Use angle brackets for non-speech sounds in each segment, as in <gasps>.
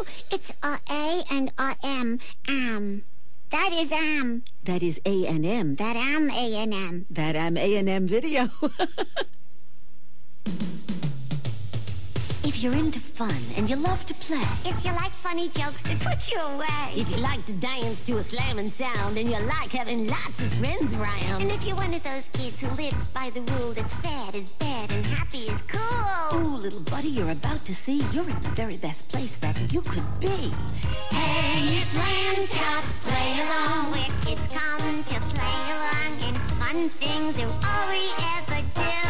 Oh, it's a A and a M. Am. That is am. That is A&M. That am A and M. That am A&M video. <laughs> if you're into fun and you love to play, If you like funny jokes, then put you away. If you like to dance to a slamming sound and you like having lots of friends around. And if you're one of those kids who lives by the rule that sad is bad and happy is cool. ooh, little buddy, you're about to see you're in the very best place that you could be. Hey, it's Lamb Chop's, play along. Where kids come to play along and fun things are all we ever do.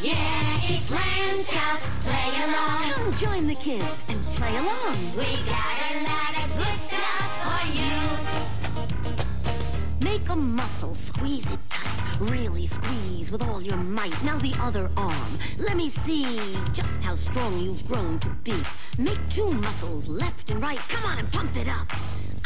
Yeah, it's Lamb Chop's, play along. Come join the kids and play along. We got a lot of good stuff for you. Make a muscle, squeeze it tight. Really squeeze with all your might. Now the other arm. Let me see just how strong you've grown to be. Make two muscles, left and right. Come on and pump it up.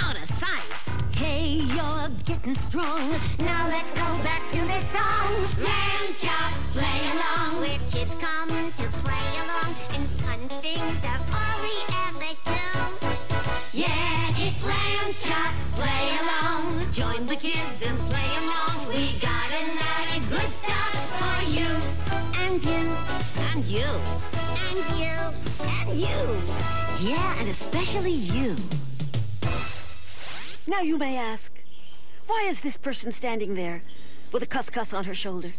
Out of sight. Hey, you're getting strong. Now let's go back to this song. Lamb chops, play along. Where kids come to play along, and fun things are all we ever do. Yeah, it's lamb chops, play along. Join the kids and play along. We got a lot of good stuff for you, And you. And you. and you, and you. Yeah, and especially you. Now you may ask, why is this person standing there with a cuss-cuss on her shoulder?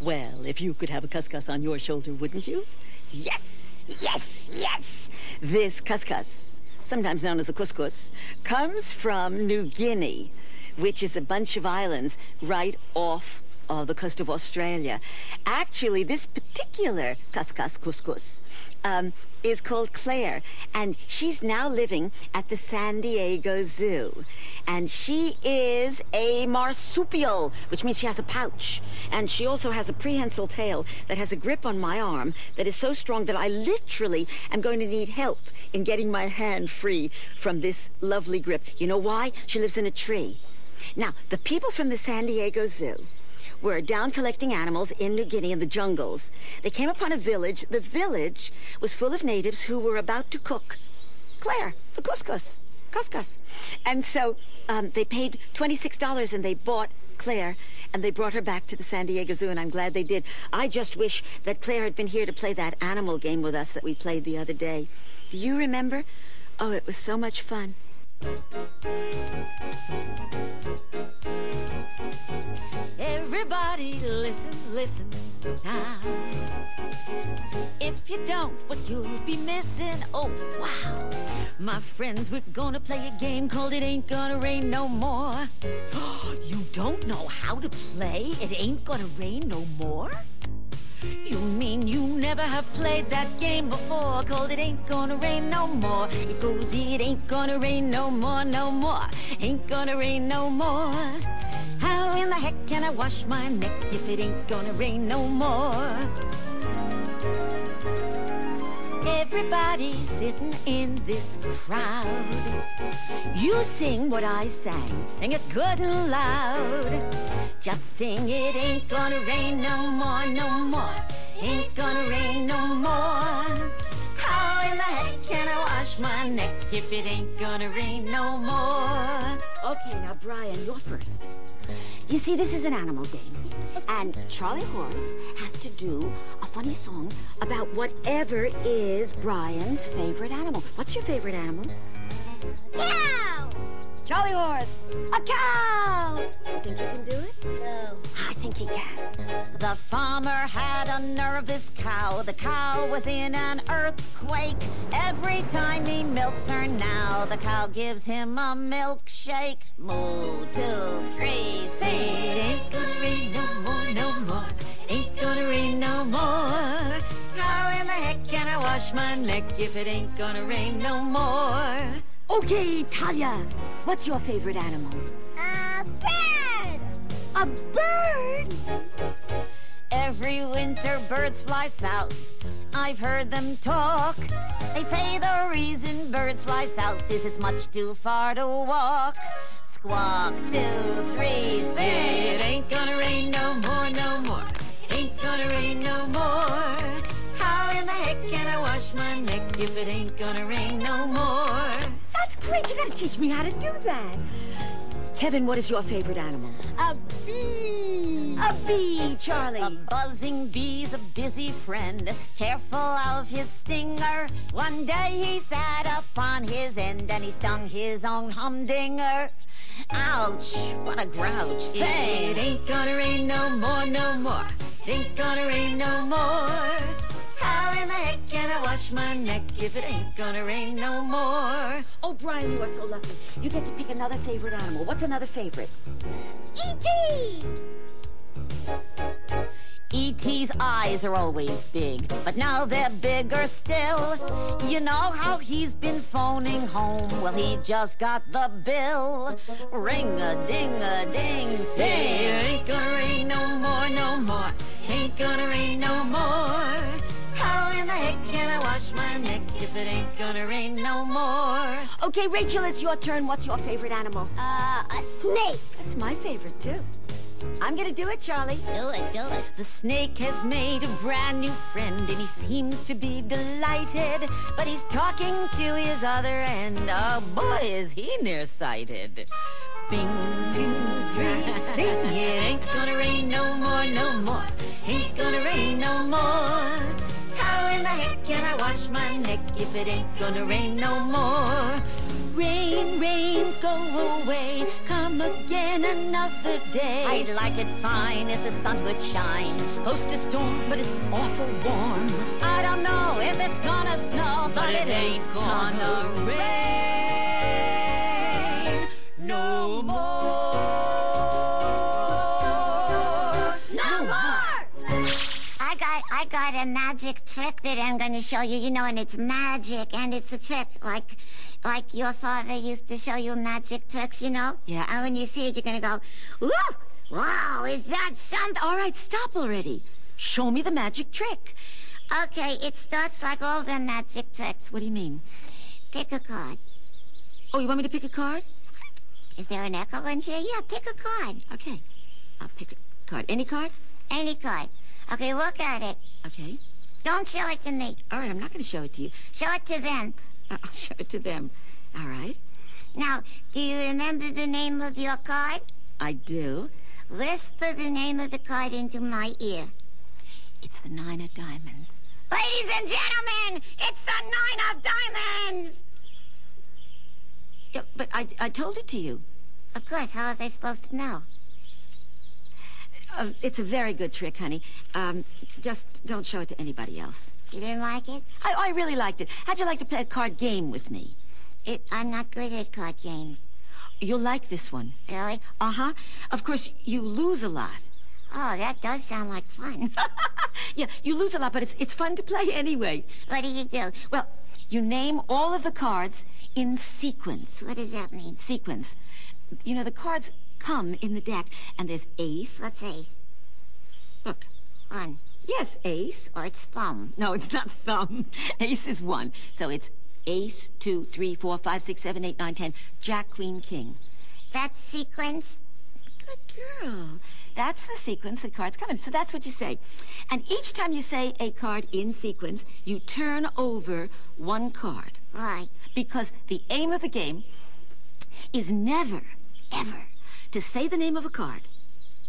Well, if you could have a cuss-cuss on your shoulder, wouldn't you? Yes, yes, yes. This cuss-cuss, sometimes known as a couscous, comes from New Guinea, which is a bunch of islands right off of the coast of Australia. Actually, this particular couscous, couscous, um, is called Claire, and she's now living at the San Diego Zoo. And she is a marsupial, which means she has a pouch. And she also has a prehensile tail that has a grip on my arm that is so strong that I literally am going to need help in getting my hand free from this lovely grip. You know why? She lives in a tree. Now, the people from the San Diego Zoo were down collecting animals in New Guinea in the jungles. They came upon a village. The village was full of natives who were about to cook Claire, the couscous. Couscous. And so um, they paid $26 and they bought Claire and they brought her back to the San Diego Zoo, and I'm glad they did. I just wish that Claire had been here to play that animal game with us that we played the other day. Do you remember? Oh, it was so much fun. Everybody listen, listen now. If you don't, what you'll be missing, oh wow. My friends, we're gonna play a game called It Ain't Gonna Rain No More. <gasps> you don't know how to play It Ain't Gonna Rain No More? You mean you never have played that game before? Called it ain't gonna rain no more. It goes, it ain't gonna rain no more, no more. Ain't gonna rain no more. How in the heck can I wash my neck if it ain't gonna rain no more? Everybody sitting in this crowd. You sing what I sang, sing it good and loud. Just sing it ain't gonna rain no more, no more. Ain't gonna rain no more. How in the heck can I wash my neck if it ain't gonna rain no more? Okay, now Brian, you're first. You see, this is an animal game. And Charlie Horse has to do a funny song about whatever is Brian's favorite animal. What's your favorite animal? Cow! Charlie Horse, a cow! You think you can do it? No. I think he can. The farmer had a nervous cow. The cow was in an earthquake. Every time he milks her now, the cow gives him a milkshake. Moo, two, three, say it ain't gonna rain no more, no more. Ain't gonna rain no more. How in the heck can I wash my neck if it ain't gonna rain no more? Okay, Talia, what's your favorite animal? A bird! A bird? Every winter birds fly south. I've heard them talk. They say the reason birds fly south is it's much too far to walk. Squawk, two, three, say it ain't gonna rain no more, no more. Ain't gonna rain no more. How in the heck can I wash my neck if it ain't gonna rain no more. That's great. You gotta teach me how to do that. Kevin, what is your favorite animal? A bee. A bee, Charlie. A buzzing bee's a busy friend, careful of his stinger. One day he sat up on his end and he stung his own humdinger. Ouch, what a grouch. Say, it ain't gonna rain no more, no more. It ain't gonna rain no more. How in the heck can I wash my neck if it ain't gonna rain no more? Oh, Brian, you are so lucky. You get to pick another favorite animal. What's another favorite? E.T. E.T.'s eyes are always big, but now they're bigger still. You know how he's been phoning home? Well, he just got the bill. Ring-a-ding-a-ding, Say, sing. ain't gonna rain no more, no more. Ain't gonna rain no more. How in the heck can I wash my neck if it ain't gonna rain no more? Okay, Rachel, it's your turn. What's your favorite animal? Uh, a snake. That's my favorite, too. I'm gonna do it, Charlie. Do it, do it. The snake has made a brand new friend and he seems to be delighted. But he's talking to his other end. Oh boy, is he nearsighted. Bing, two, three, sing. It ain't gonna rain no more, no more. Ain't gonna rain no more. In the heck can I wash my neck if it ain't gonna rain no more? Rain, rain, go away. Come again another day. I'd like it fine if the sun would shine. Supposed to storm, but it's awful warm. I don't know if it's gonna snow, but, it ain't gonna rain no more. A magic trick that I'm gonna show you, you know, and it's magic and it's a trick like like your father used to show you magic tricks, you know? Yeah. And when you see it you're gonna go, Woo! Wow, is that something? All right, stop already. Show me the magic trick. Okay, it starts like all the magic tricks. What do you mean? Pick a card. Oh, you want me to pick a card? Is there an echo in here? Yeah, pick a card. Okay. I'll pick a card. Any card? Any card. Okay, look at it. Okay. Don't show it to me. All right, I'm not going to show it to you. Show it to them. <laughs> I'll show it to them. All right. Now, do you remember the name of your card? I do. Whisper the name of the card into my ear. It's the nine of diamonds. Ladies and gentlemen, it's the nine of diamonds! Yeah, but I, I told it to you. Of course, how was I supposed to know? Uh, it's a very good trick, honey. Um, just don't show it to anybody else. You didn't like it? I, I really liked it. How'd you like to play a card game with me? It I'm not good at card games. You'll like this one. Really? Uh-huh. Of course, you lose a lot. Oh, that does sound like fun. <laughs> Yeah, you lose a lot, but it's, it's fun to play anyway. what do you do? Well, you name all of the cards in sequence. What does that mean? Sequence. You know, the cards come in the deck, and there's ace. What's ace? Look. One. Yes, ace. Or it's thumb. No, it's not thumb. <laughs> Ace is one. So it's ace, two, three, four, five, six, seven, eight, nine, ten. Jack, queen, king. That's sequence. Good girl. That's the sequence the cards come in. So that's what you say. And each time you say a card in sequence, you turn over one card. Why? Because the aim of the game is never, ever to say the name of a card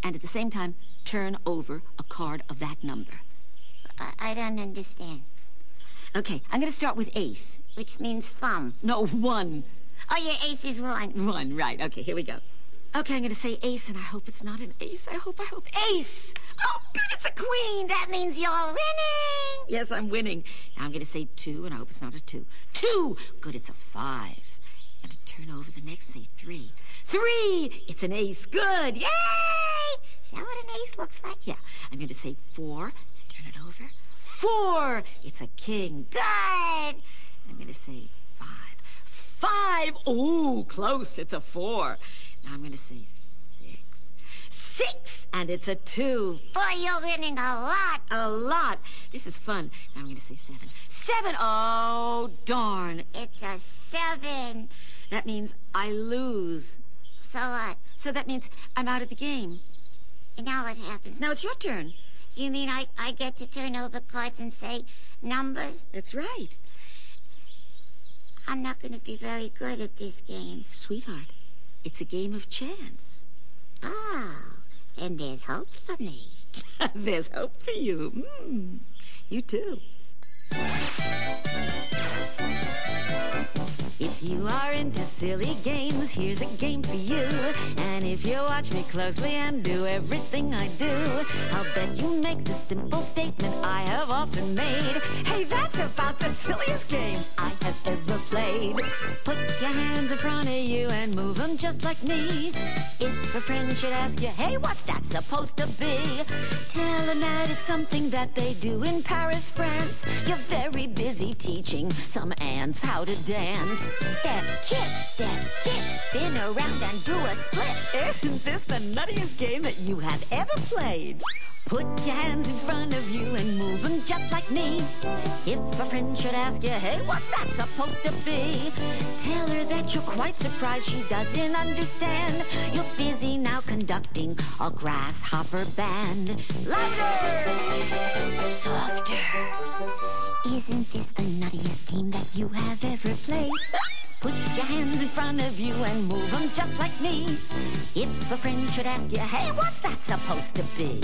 and at the same time turn over a card of that number. I, I don't understand. Okay, I'm going to start with ace. Which means thumb. No, one. Oh, your ace is one. One, right. Okay, here we go. Okay, I'm going to say ace, and I hope it's not an ace. I hope, I hope. Ace! Oh, good, it's a queen! That means you're winning. Yes, I'm winning. Now I'm going to say two, and I hope it's not a two. Two! Good, it's a five. And to turn over the next, say three. Three! It's an ace. Good! Yay! Is that what an ace looks like? Yeah, I'm going to say four, turn it over. Four! It's a king. Good. I'm going to say five. Five! Ooh, close. It's a four. Now I'm going to say six. Six! And it's a two. Boy, you're winning a lot. A lot. This is fun. Now I'm going to say seven. Seven! Oh, darn. It's a seven. That means I lose. So what? So that means I'm out of the game. And now what happens? Now it's your turn. You mean I, I get to turn over cards and say numbers? That's right. I'm not going to be very good at this game. Sweetheart, it's a game of chance. Oh, and there's hope for me. <laughs> There's hope for you. Mm, you too. If you are into silly games, here's a game for you. And if you watch me closely and do everything I do, I'll bet you make the simple statement I have often made. Hey, that's about the silliest game I have ever played. Put your hands in front of you and move them just like me. If a friend should ask you, hey, what's that supposed to be? Tell them that it's something that they do in Paris, France. You're very busy teaching some ants how to dance. Step, kick, step, kick, spin around and do a split. Isn't this the nuttiest game that you have ever played? Put your hands in front of you and move them just like me. If a friend should ask you, hey, what's that supposed to be? Tell her that you're quite surprised she doesn't understand. You're busy now conducting a grasshopper band. Louder! Softer. Isn't this the nuttiest game that you have ever played? <laughs> Put your hands in front of you and move them just like me. If a friend should ask you, hey, what's that supposed to be?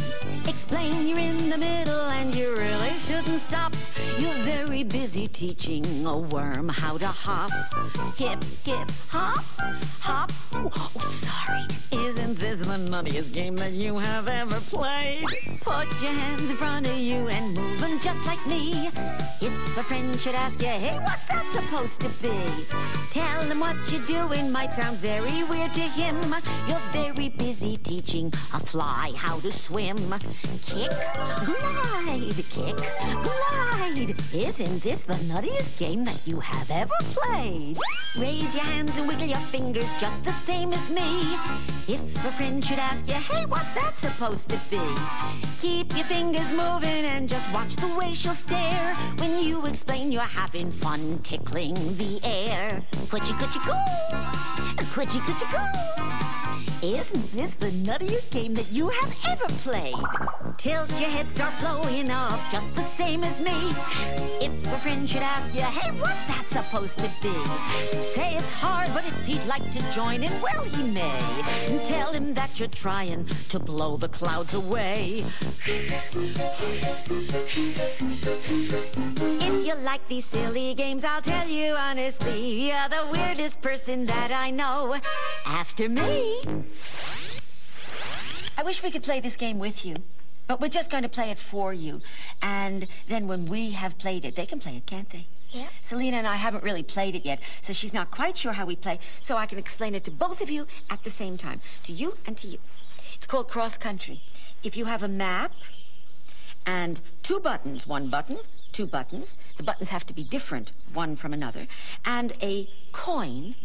Explain you're in the middle and you really shouldn't stop. You're very busy teaching a worm how to hop. Hip, hip, hop, hop. Oh, oh, sorry. Isn't this the nuttiest game that you have ever played? Put your hands in front of you and move them just like me. If a friend should ask you, hey, what's that supposed to be? Tell him what you're doing might sound very weird to him. You're very busy teaching a fly how to swim. Kick, glide, kick, glide. Isn't this the nuttiest game that you have ever played? Raise your hands and wiggle your fingers just the same as me. If a friend should ask you, hey, what's that supposed to be? Keep your fingers moving and just watch the way she'll stare when you explain you're having fun tickling the air. Coochie coochie coo! Coochie coochie coo! Isn't this the nuttiest game that you have ever played? Tilt your head, start blowing up just the same as me. If a friend should ask you, hey, what's that supposed to be? Say it's hard, but if he'd like to join in, well, he may. And tell him that you're trying to blow the clouds away. If you like these silly games, I'll tell you honestly, you're the weirdest person that I know. After me. I wish we could play this game with you. But we're just going to play it for you. And then when we have played it, they can play it, can't they? Yeah. Selena and I haven't really played it yet, so she's not quite sure how we play, so I can explain it to both of you at the same time. To you and to you. It's called cross country. If you have a map and two buttons, one button, two buttons, the buttons have to be different one from another, and a coin,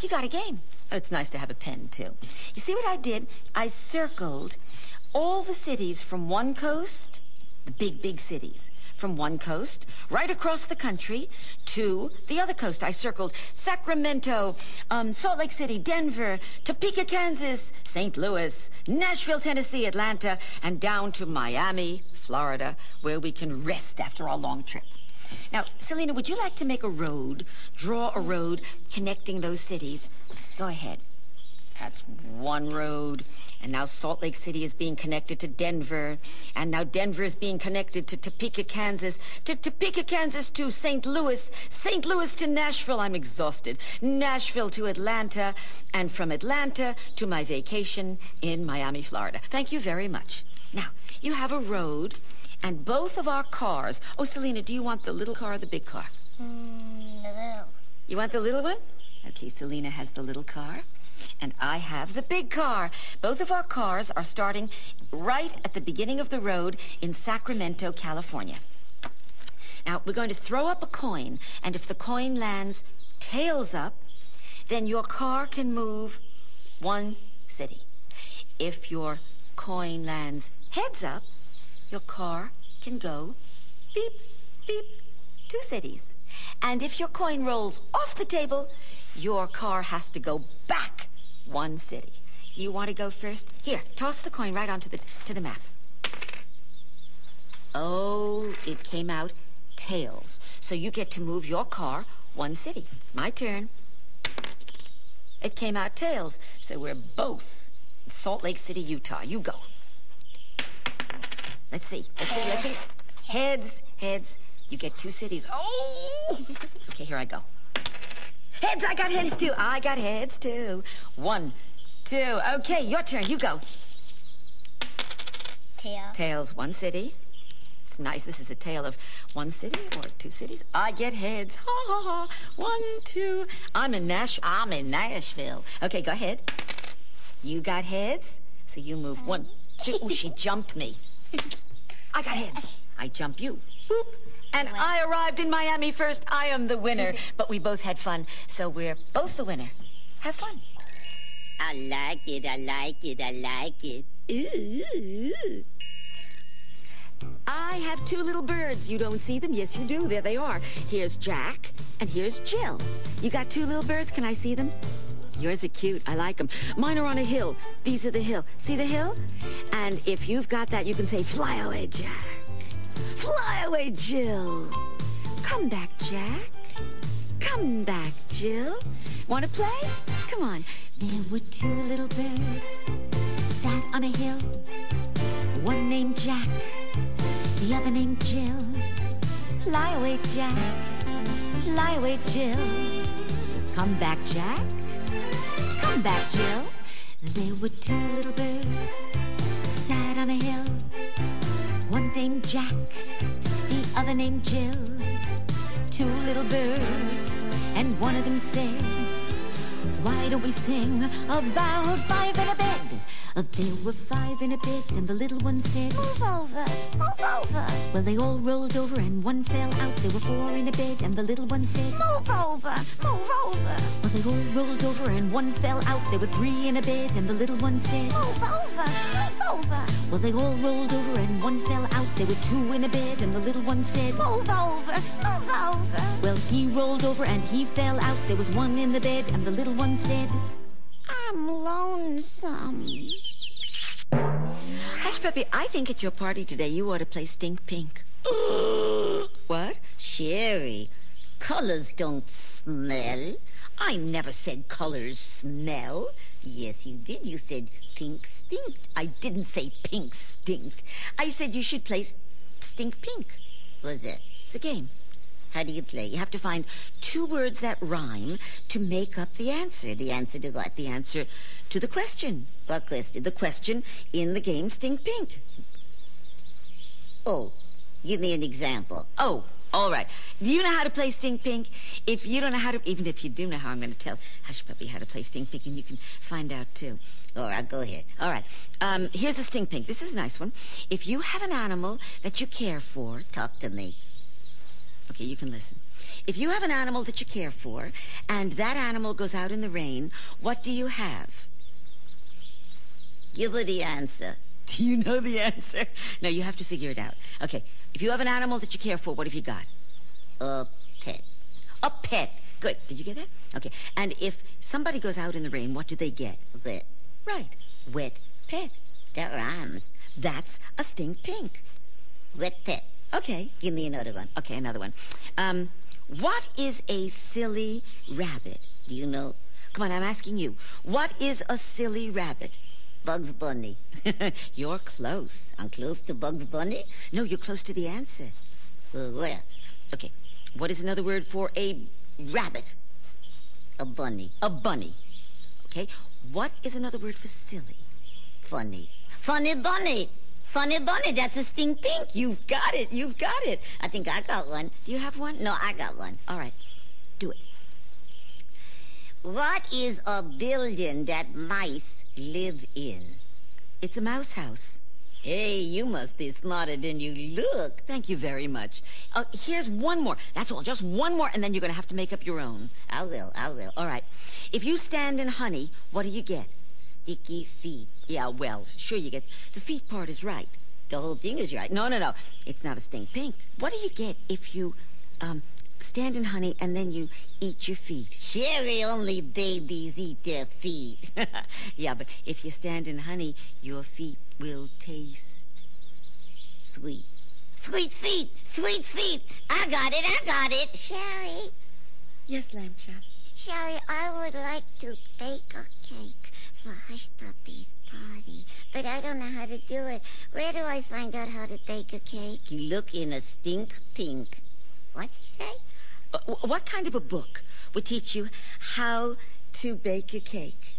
you got a game. It's nice to have a pen, too. You see what I did? I circled all the cities from one coast, the big, big cities, from one coast, right across the country to the other coast. I circled Sacramento, um, Salt Lake City, Denver, Topeka, Kansas, St. Louis, Nashville, Tennessee, Atlanta, and down to Miami, Florida, where we can rest after our long trip. Now, Selena, would you like to make a road, draw a road connecting those cities? Go ahead. That's one road. And now Salt Lake City is being connected to Denver. And now Denver is being connected to Topeka, Kansas. To Topeka, Kansas to St. Louis. St. Louis to Nashville. I'm exhausted. Nashville to Atlanta. And from Atlanta to my vacation in Miami, Florida. Thank you very much. Now, you have a road and both of our cars. Oh, Selena, do you want the little car or the big car? Mm, no. You want the little one? Okay, Selena has the little car. And I have the big car. Both of our cars are starting right at the beginning of the road in Sacramento, California. Now, we're going to throw up a coin, and if the coin lands tails up, then your car can move one city. If your coin lands heads up, your car can go beep, beep, two cities. And if your coin rolls off the table, your car has to go back one city. You want to go first? Here, toss the coin right onto the to the map. Oh, it came out tails. So you get to move your car one city. My turn. It came out tails, so we're both in Salt Lake City, Utah. You go. Let's see. Let's see. Let's see. Heads, heads. You get two cities. Oh! <laughs> Okay, here I go. Heads, I got heads too. I got heads too. One, two. Okay, your turn. You go. Tail. Tails, one city. It's nice. This is a tale of one city or two cities. I get heads. Ha ha ha. One, two. I'm in Nash. I'm in Nashville. Okay, go ahead. You got heads. So you move one, two. Oh, she <laughs> jumped me. I got heads. I jump you. Boop. And I arrived in Miami first. I am the winner. <laughs> But we both had fun, so we're both the winner. Have fun. I like it, I like it, I like it. Ooh. I have two little birds. You don't see them? Yes, you do. There they are. Here's Jack, and here's Jill. You got two little birds? Can I see them? Yours are cute. I like them. Mine are on a hill. These are the hill. See the hill? And if you've got that, you can say, fly away, Jack. Fly away, Jill. Come back, Jack. Come back, Jill. Want to play? Come on. There were two little birds sat on a hill. One named Jack, the other named Jill. Fly away, Jack. Fly away, Jill. Come back, Jack. Come back, Jill. There were two little birds sat on a hill. One named Jack, the other named Jill. Two little birds, and one of them said, Why don't we sing about five in a bed? There were five in a bed, and the little one said, Move over, move over. Well, they all rolled over, and one fell out. There were four in a bed, and the little one said, Move over, move over. Well, they all rolled over, and one fell out. There were three in a bed, and the little one said, Move over, move over. Well, they all rolled over, and one fell out. There were two in a bed, and the little one said, Move over, move over. Well, he rolled over, and he fell out. There was one in the bed, and the little one said, I'm lonesome. Hush, Puppy, I think at your party today you ought to play Stink Pink. <gasps> what? Shari, colors don't smell. I never said colors smell. Yes, you did. You said pink stinked. I didn't say pink stinked. I said you should play Stink Pink. Was that? It's a game. How do you play? You have to find two words that rhyme to make up the answer. The answer to what? The answer to the question. What question? The question in the game Stink Pink. Oh, give me an example. Oh, all right. Do you know how to play Stink Pink? If you don't know how to, even if you do know how, I'm going to tell Hush Puppy how to play Stink Pink, and you can find out too. All right, go ahead. All right. Um, here's a Stink Pink. This is a nice one. If you have an animal that you care for, Talk to me. Okay, you can listen. If you have an animal that you care for, and that animal goes out in the rain, what do you have? Give her the answer. <laughs> Do you know the answer? No, you have to figure it out. Okay, if you have an animal that you care for, what have you got? A pet. A pet. Good. Did you get that? Okay. And if somebody goes out in the rain, what do they get? Wet. Right. Wet pet. That rhymes. That's a stink pink. Wet pet. Okay. Give me another one. Okay, another one. Um, what is a silly rabbit? Do you know? Come on, I'm asking you. What is a silly rabbit? Bugs Bunny. <laughs> you're close. I'm close to Bugs Bunny? No, you're close to the answer. Where? Okay. What is another word for a rabbit? A bunny. A bunny. Okay. What is another word for silly? Funny. Funny bunny. Funny bunny. That's a stink pink. You've got it. You've got it. I think I got one. Do you have one? No, I got one. All right. Do it. What is a building that mice live in? It's a mouse house. Hey, you must be smarter than you look. Thank you very much. Uh, here's one more. That's all. Just one more, and then you're going to have to make up your own. I will. I will. All right. If you stand in honey, what do you get? Sticky feet. Yeah, well, sure you get. The feet part is right. The whole thing is right. No, no, no. It's not a stink pink. What do you get if you um, stand in honey and then you eat your feet? Shari, only babies eat their feet. <laughs> yeah, but if you stand in honey, your feet will taste sweet. Sweet feet, sweet feet. I got it, I got it. Shari, Yes, lamb chop. Shari, I would like to bake a cake for Hush Puppy's party, but I don't know how to do it. Where do I find out how to bake a cake? You look in a stink pink. What's he say? Uh, what kind of a book would teach you how to bake a cake?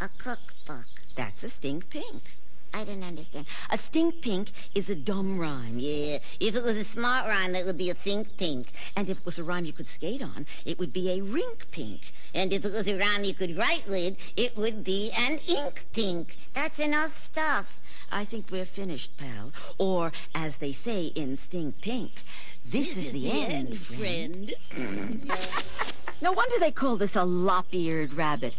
A cookbook. That's a stink pink. I don't understand. A stink pink is a dumb rhyme. Yeah, if it was a smart rhyme, that would be a think pink. And if it was a rhyme you could skate on, it would be a rink pink. And if it was a rhyme you could write with, it would be an ink tink. That's enough stuff. I think we're finished, pal. Or, as they say in Stink Pink, this, is, the, end, friend. no wonder they call this a lop-eared rabbit.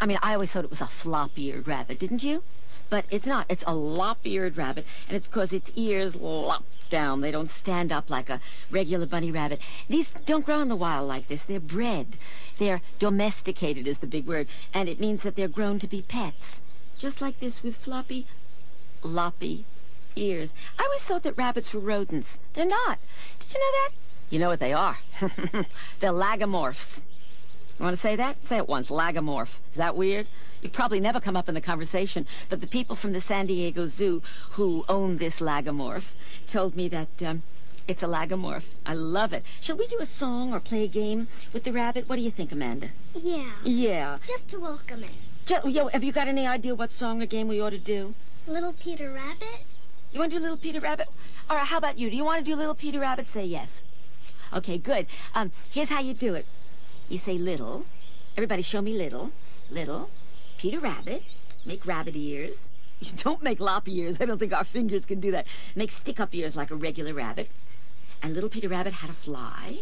I mean, I always thought it was a flop-eared rabbit, didn't you? But it's not. It's a lop-eared rabbit, and it's because its ears lop down. They don't stand up like a regular bunny rabbit. These don't grow in the wild like this. They're bred. They're domesticated is the big word, and it means that they're grown to be pets. Just like this with floppy, loppy ears. I always thought that rabbits were rodents. They're not. Did you know that? You know what they are. <laughs> They're lagomorphs. You want to say that? Say it once. Lagomorph. Is that weird? You probably never come up in the conversation, but the people from the San Diego Zoo who own this lagomorph told me that um, it's a lagomorph. I love it. Shall we do a song or play a game with the rabbit? What do you think, Amanda? Yeah, Yeah. just to welcome it. Jo- yo, have you got any idea what song or game we ought to do? Little Peter Rabbit? You want to do Little Peter Rabbit? All right, how about you? Do you want to do Little Peter Rabbit? Say yes. Okay, good. Um, here's how you do it. You say little. Everybody show me little. Little. Peter Rabbit. Make rabbit ears. <laughs> You don't make lop ears. I don't think our fingers can do that. Make stick-up ears like a regular rabbit. And little Peter Rabbit had a fly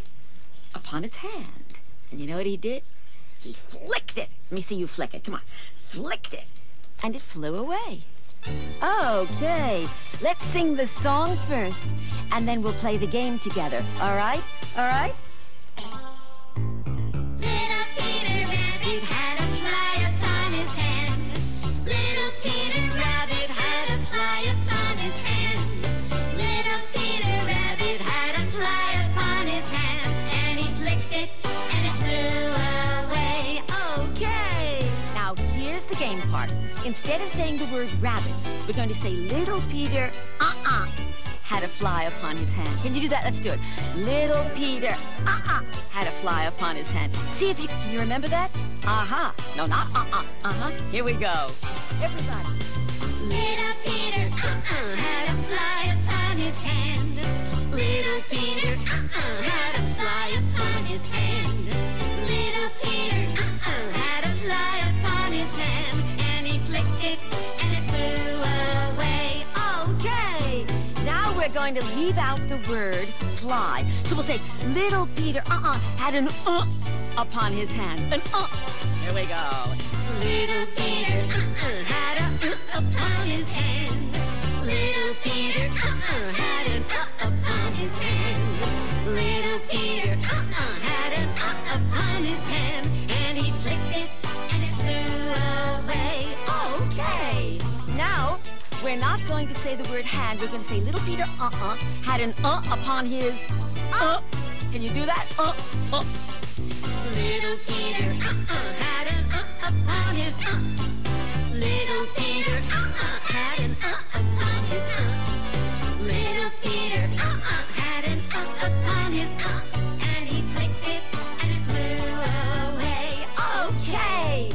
upon its hand. And you know what he did? He flicked it. Let me see you flick it. Come on. Flicked it. And it flew away. Okay, let's sing the song first, and then we'll play the game together. All right? All right? Instead of saying the word rabbit, we're going to say little Peter, uh-uh, had a fly upon his hand. Can you do that? Let's do it. Little Peter, uh-uh, had a fly upon his hand. See if you, can you remember that? Uh-huh. No, not uh-uh. Uh-huh. Here we go. Everybody. Little Peter uh-uh, had a fly upon his hand. Little Peter uh-uh, had a fly upon his hand. Little Peter uh-uh, had a fly upon his hand, Okay. Now we're going to leave out the word fly. So we'll say, little Peter, uh-uh, had an uh upon his hand. An uh. Here we go. Little Peter uh-uh, had a uh upon his hand. Little Peter uh-uh, had an uh upon his hand. Little we're not going to say the word had. We're going to say little Peter, uh-uh, had an uh upon his uh. Can you do that? Uh, uh. Little Peter uh-uh, had an uh upon his uh. Little Peter uh-uh, had an uh upon his uh. Little Peter uh-uh, had an uh upon his uh. And he flicked it, and it flew away. Okay.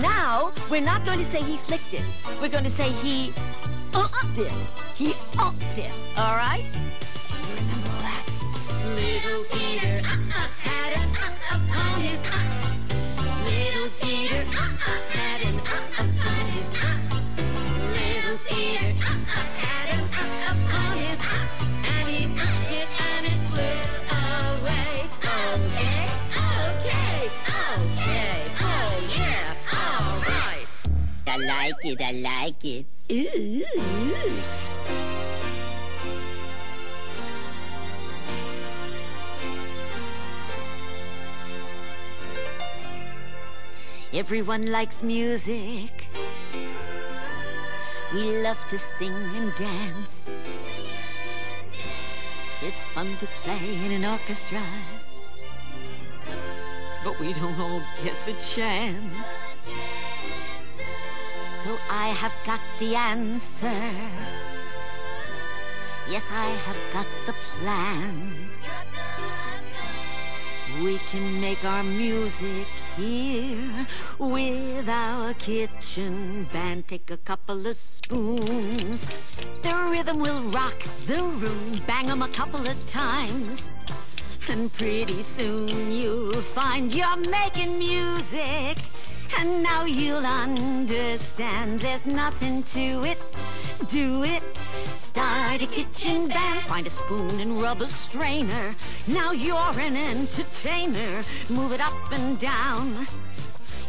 Now, we're not going to say he flicked it. We're going to say he upped it. He upped it. All right? You remember all that? Little Peter uh-uh, had an uh upon his uh. Little Peter uh-uh, had an uh upon his uh. Little Peter uh-uh, had an uh upon his uh. And he upped it and it flew away. Okay, okay, okay, oh yeah, all right. I like it, I like it. Everyone likes music. We love to sing and dance. It's fun to play in an orchestra. but we don't all get the chance. So I have got the answer. Yes, I have got the plan. We can make our music here with our kitchen band. Take a couple of spoons. The rhythm will rock the room. Bang 'em a couple of times. And pretty soon you'll find you're making music. And now you'll understand there's nothing to it. Do it. Start a kitchen band. Find a spoon and rub a strainer. Now you're an entertainer. Move it up and down.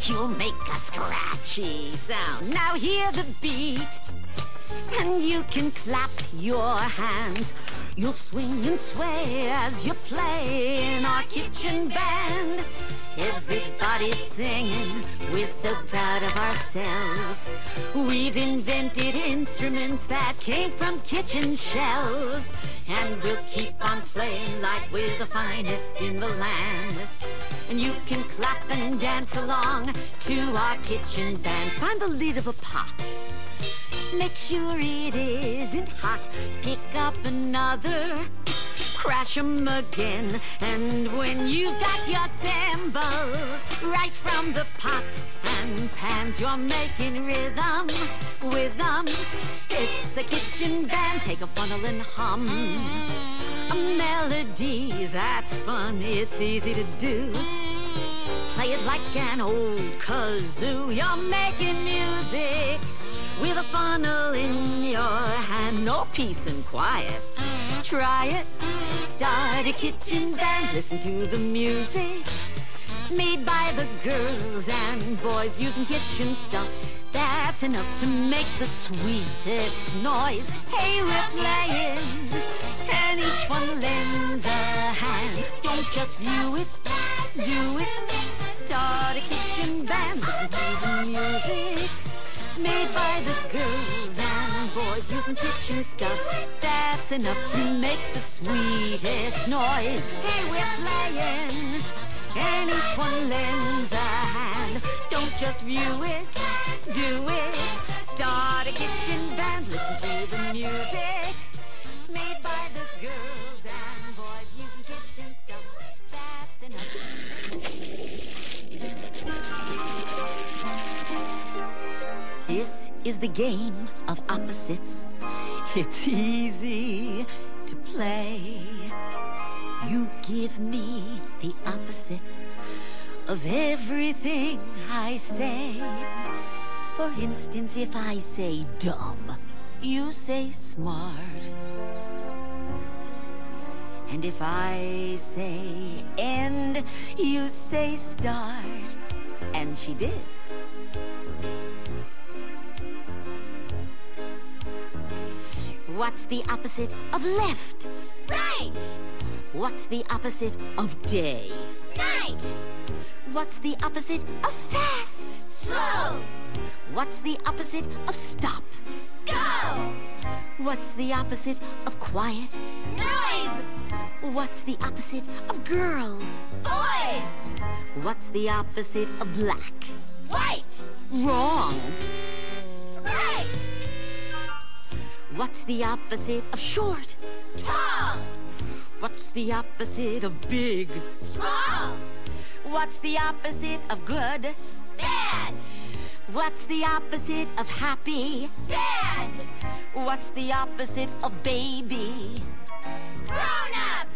You'll make a scratchy sound. Now hear the beat. And you can clap your hands. You'll swing and sway as you play in our kitchen band. Everybody's singing, we're so proud of ourselves. We've invented instruments that came from kitchen shelves. And we'll keep on playing like we're the finest in the land. And you can clap and dance along to our kitchen band. Find the lid of a pot. Make sure it isn't hot. Pick up another. Crash 'em again. And when you've got your cymbals right from the pots and pans, you're making rhythm with them. It's a kitchen band. Take a funnel and hum. A melody that's fun. It's easy to do. Play it like an old kazoo. You're making music with a funnel in your hand. No peace and quiet. Try it. Start a kitchen band. Listen to the music made by the girls and boys using kitchen stuff. That's enough to make the sweetest noise. Hey, we're playing, and each one lends a hand. Don't just view it, do it. Start a kitchen band. Listen to the music made by the girls and boys using kitchen stuff. That's enough to make the sweetest noise. Hey, we're playing, and each one lends a hand. Don't just view it, do it. Start a kitchen band, listen to the music made by is the game of opposites. It's easy to play. You give me the opposite of everything I say. For instance, if I say dumb, you say smart. And if I say end, you say start. And she did. What's the opposite of left? Right! What's the opposite of day? Night! What's the opposite of fast? Slow! What's the opposite of stop? Go! What's the opposite of quiet? Noise! What's the opposite of girls? Boys! What's the opposite of black? White! Wrong. What's the opposite of short? Tall! What's the opposite of big? Small! What's the opposite of good? Bad! What's the opposite of happy? Sad! What's the opposite of baby? Grown up!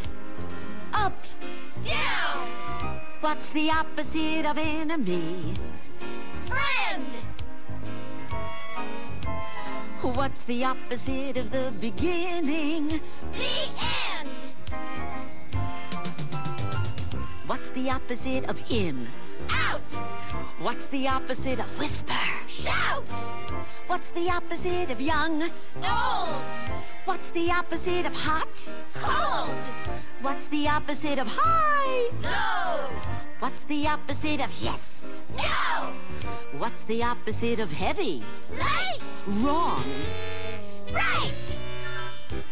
Up. Down! What's the opposite of enemy? What's the opposite of the beginning? The end! What's the opposite of in? Out! What's the opposite of whisper? Shout! What's the opposite of young? Old! What's the opposite of hot? Cold! What's the opposite of high? Low! What's the opposite of yes? No! What's the opposite of heavy? Light! Wrong. Right!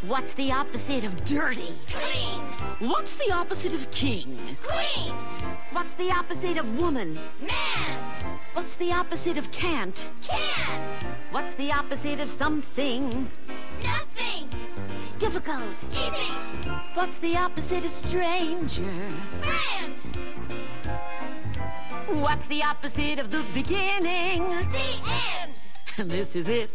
What's the opposite of dirty? Clean! What's the opposite of king? Queen. What's the opposite of woman? Man. What's the opposite of can't? Can. What's the opposite of something? Nothing. Difficult. Easy. What's the opposite of stranger? Friend. What's the opposite of the beginning? The end. <laughs> This is it.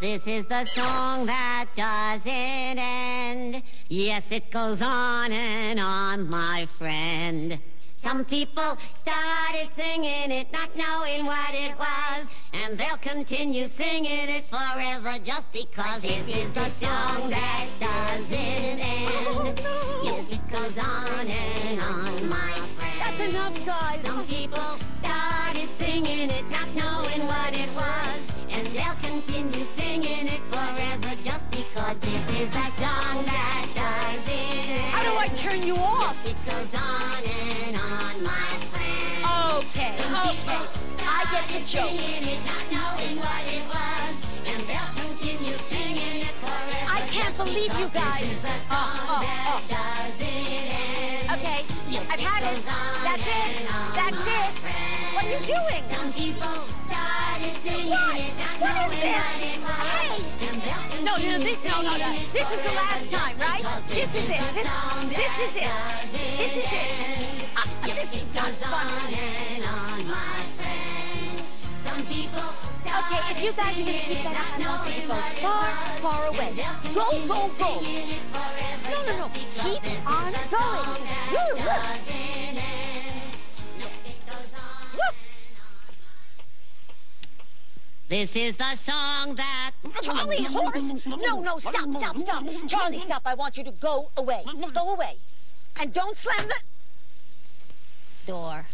This is the song that doesn't end. Yes, it goes on and on, my friend. Some people started singing it, not knowing what it was. And they'll continue singing it forever just because this is the song that doesn't end. Oh, yes, it goes on and on, my friend. That's enough, guys. Some people started singing it, not knowing what it was. And they'll continue singing it forever just because this is the song that does it. How do I turn you off? It goes on and on, my friend. Okay, okay. I get the joke. Singing it, not knowing what it was. And they'll continue singing it forever. I can't believe you guys. Oh, oh, that oh. does it. Okay, I've had it. That's it. That's it. Are you doing? Some people started singing What? it, not What is this? Hey! No, no, this, no, no, no. This is the last time, right? This is it. This, this is it. This is it. Uh, this is not fun. Okay, if you guys are gonna keep that up, I want you to go far, far away. Go, go, go. No, no, no. Keep on going. Woo. This is the song that Charlie, horse! No, no, stop, stop, stop. Charlie, stop. I want you to go away. Go away. And don't slam the door.